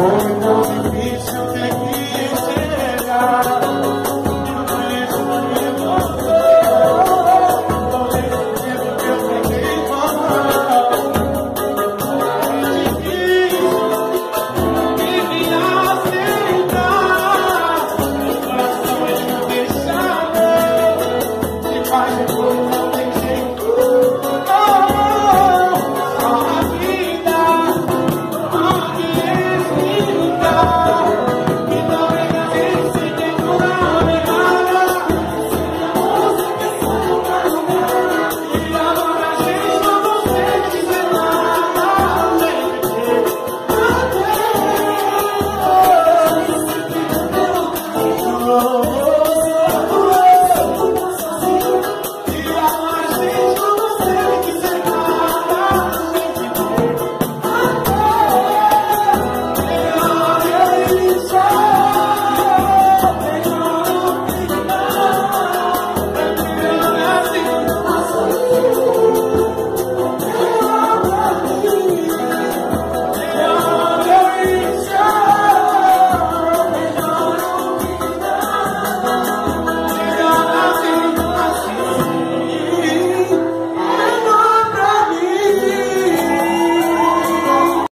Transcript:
Hoy no me piso